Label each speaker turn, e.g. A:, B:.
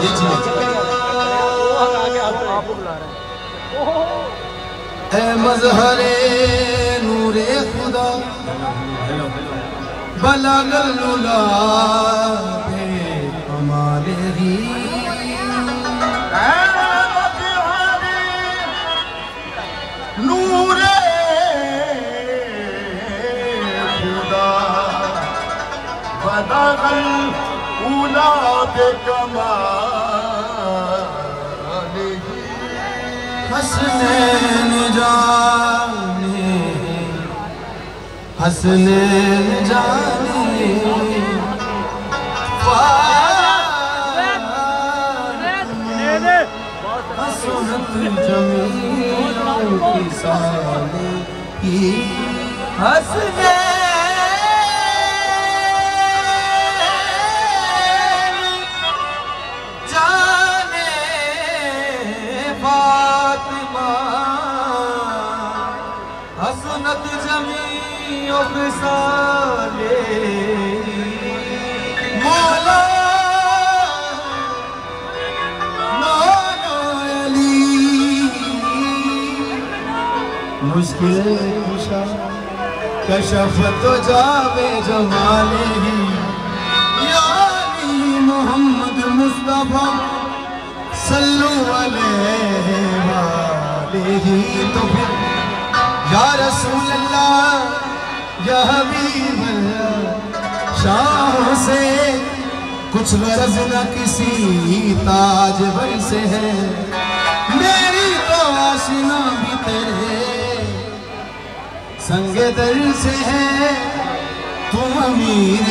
A: جی جی اے مظہر نور خدا۔ بلا
B: گلولا ہمارے ہی۔ औलाद कमाल ही।
A: हसनैन जाने हसनैन जाने हसनत जमीनों की साले हसनत जमी साले मौला मौला अली मुश्किल कुशा कशफ तो जावे जमाले ही या अली मोहम्मद मुस्तफा सल्लु अलैहि वालेही तो फिर या रसूल अल्लाह या हबीब अल्लाह शाह से कुछ गरज न किसी ताज भर से है। मेरी तो आशिना भी तेरे संग दर से है। तुम अमीर